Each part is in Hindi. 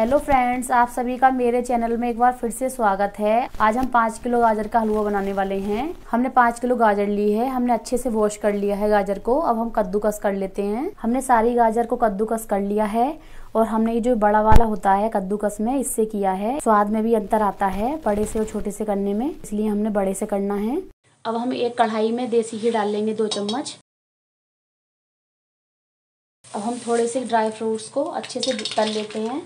हेलो फ्रेंड्स आप सभी का मेरे चैनल में एक बार फिर से स्वागत है। आज हम पाँच किलो गाजर का हलवा बनाने वाले हैं। हमने पाँच किलो गाजर ली है, हमने अच्छे से वॉश कर लिया है गाजर को। अब हम कद्दूकस कर लेते हैं। हमने सारी गाजर को कद्दूकस कर लिया है और हमने ये जो बड़ा वाला होता है कद्दूकस में, इससे किया है। स्वाद में भी अंतर आता है, बड़े से और छोटे से करने में, इसलिए हमने बड़े से करना है। अब हम एक कढ़ाई में देसी घी डाल लेंगे दो चम्मच। अब हम थोड़े से ड्राई फ्रूट्स को अच्छे से तल लेते हैं।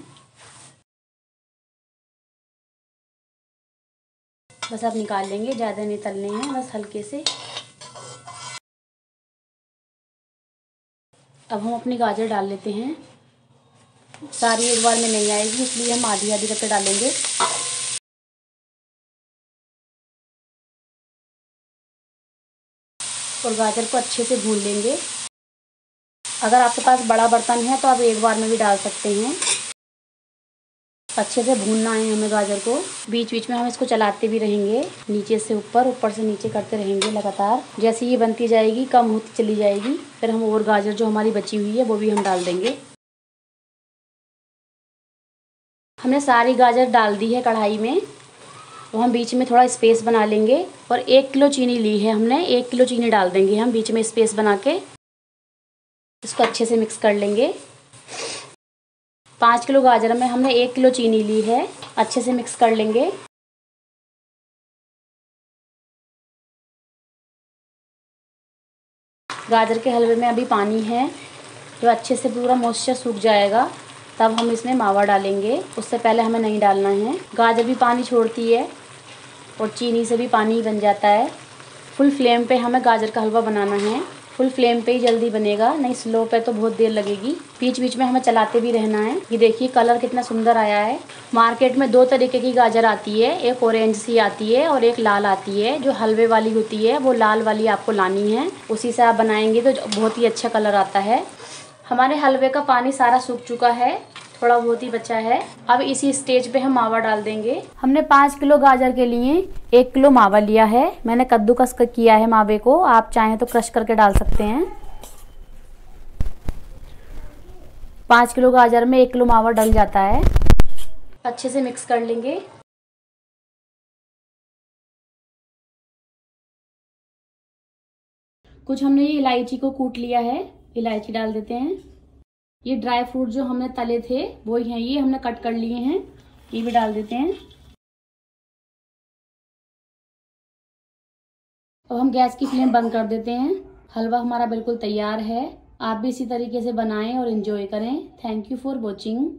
बस अब निकाल लेंगे, ज़्यादा नहीं तलने हैं, बस हल्के से। अब हम अपनी गाजर डाल लेते हैं। सारी एक बार में नहीं आएगी, इसलिए हम आधी आधी करके डालेंगे। और गाजर को अच्छे से भून लेंगे। अगर आपके पास बड़ा बर्तन है तो आप एक बार में भी डाल सकते हैं। अच्छे से भूनना है हमें गाजर को। बीच बीच में हम इसको चलाते भी रहेंगे। नीचे से ऊपर ऊपर से नीचे करते रहेंगे लगातार। जैसे ये बनती जाएगी, कम होती चली जाएगी, फिर हम और गाजर जो हमारी बची हुई है, वो भी हम डाल देंगे। हमने सारी गाजर डाल दी है कढ़ाई में। तो हम बीच में थोड़ा स्पेस बना लेंगे और एक किलो चीनी ली है हमने। एक किलो चीनी डाल देंगे हम बीच में स्पेस बना के। इसको अच्छे से मिक्स कर लेंगे। पाँच किलो गाजर में हमने एक किलो चीनी ली है। अच्छे से मिक्स कर लेंगे। गाजर के हलवे में अभी पानी है। जो अच्छे से पूरा मॉइस्चर सूख जाएगा, तब हम इसमें मावा डालेंगे। उससे पहले हमें नहीं डालना है। गाजर भी पानी छोड़ती है और चीनी से भी पानी बन जाता है। फुल फ्लेम पे हमें गाजर का हलवा बनाना है। फुल फ्लेम पे ही जल्दी बनेगा, नहीं स्लो पे तो बहुत देर लगेगी। बीच बीच में हमें चलाते भी रहना है। ये देखिए, कलर कितना सुंदर आया है। मार्केट में दो तरीके की गाजर आती है, एक ऑरेंज सी आती है और एक लाल आती है। जो हलवे वाली होती है, वो लाल वाली आपको लानी है। उसी से आप बनाएँगे तो बहुत ही अच्छा कलर आता है। हमारे हलवे का पानी सारा सूख चुका है। थोड़ा बहुत ही बचा है। अब इसी स्टेज पे हम मावा डाल देंगे। हमने पाँच किलो गाजर के लिए एक किलो मावा लिया है। मैंने कद्दूकस किया है मावे को। आप चाहें तो क्रश करके डाल सकते हैं। पाँच किलो गाजर में एक किलो मावा डल जाता है। अच्छे से मिक्स कर लेंगे। कुछ हमने ये इलायची को कूट लिया है। इलायची डाल देते हैं। ये ड्राई फ्रूट जो हमने तले थे, वो ही, ये हमने कट कर लिए हैं। ये भी डाल देते हैं। अब हम गैस की फ्लेम बंद कर देते हैं। हलवा हमारा बिल्कुल तैयार है। आप भी इसी तरीके से बनाएँ और इन्जॉय करें। Thank you for watching